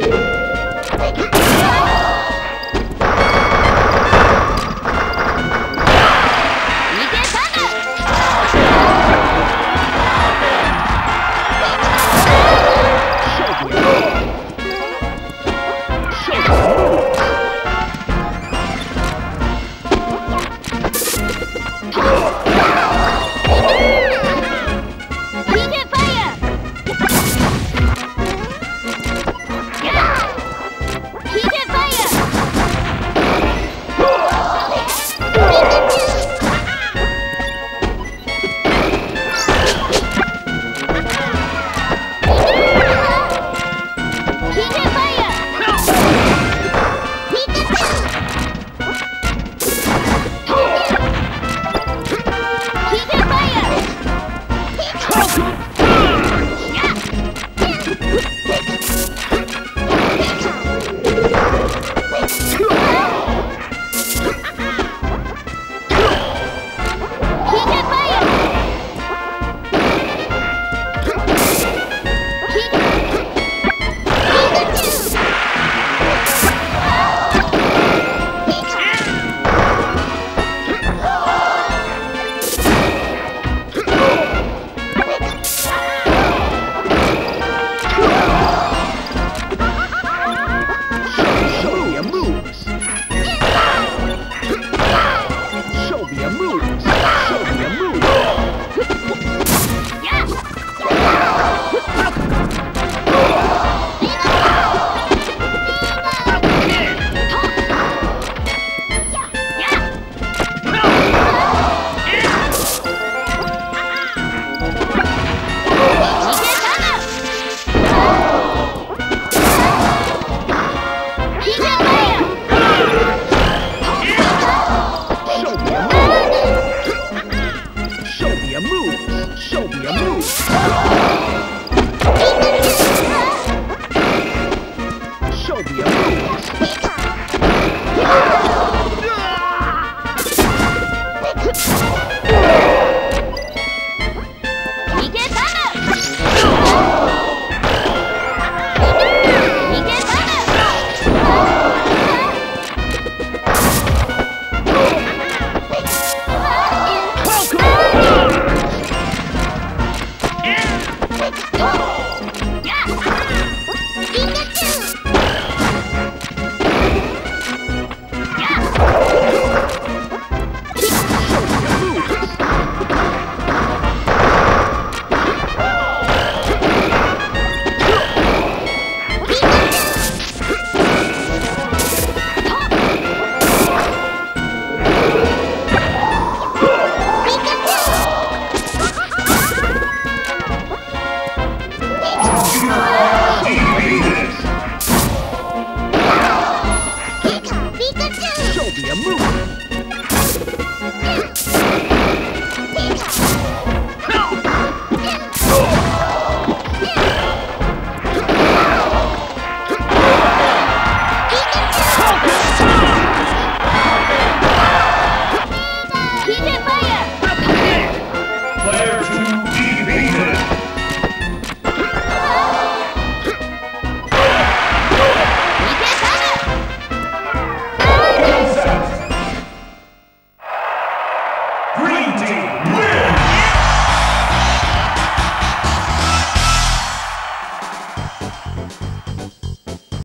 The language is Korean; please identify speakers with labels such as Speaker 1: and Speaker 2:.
Speaker 1: Take it! Whoa! go!